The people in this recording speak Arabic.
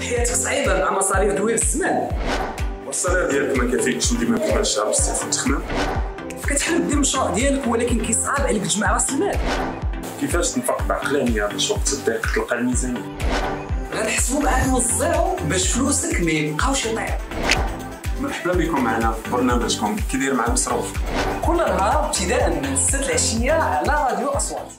حياتك صعيبة مع مصاريف دوير الزمان. و salaire ديالك ما كافيكش ديما في الشهر بزاف وتخدم كتحلم دير المشروع ديالك ولكن كيصعب عليك تجمع راس المال. كيفاش تنفق بعقلانيه باش وقت الضيق تلقى الميزانية؟ غنحسبوا معاك من ال zéro باش فلوسك ما يبقاوش يطير. مرحبا بكم معنا في برنامجكم. كيداير مع المصروف كل نهار ابتداء من 6 العشية على راديو أصوات.